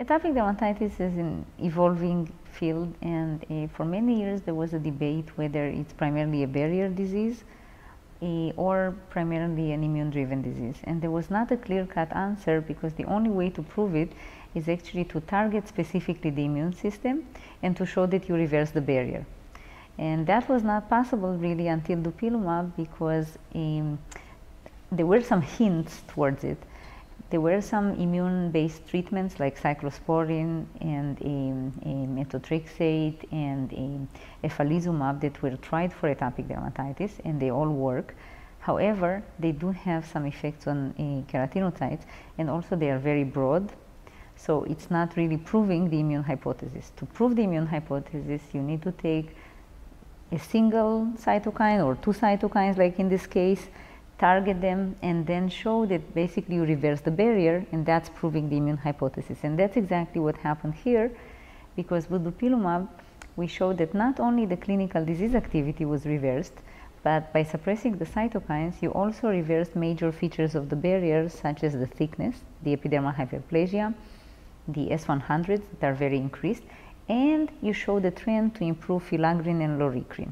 Atopic dermatitis is an evolving field and uh, for many years there was a debate whether it's primarily a barrier disease uh, or primarily an immune driven disease and there was not a clear cut answer because the only way to prove it is actually to target specifically the immune system and to show that you reverse the barrier. And that was not possible really until dupilumab because um, there were some hints towards it there were some immune-based treatments like cyclosporin and um, methotrexate and um, that were tried for atopic dermatitis and they all work. However, they do have some effects on uh, keratinocytes and also they are very broad. So it's not really proving the immune hypothesis. To prove the immune hypothesis, you need to take a single cytokine or two cytokines like in this case target them and then show that basically you reverse the barrier and that's proving the immune hypothesis. And that's exactly what happened here because with dupilumab we showed that not only the clinical disease activity was reversed, but by suppressing the cytokines you also reversed major features of the barrier such as the thickness, the epidermal hyperplasia, the S100s that are very increased and you show the trend to improve filaggrin and loricrin.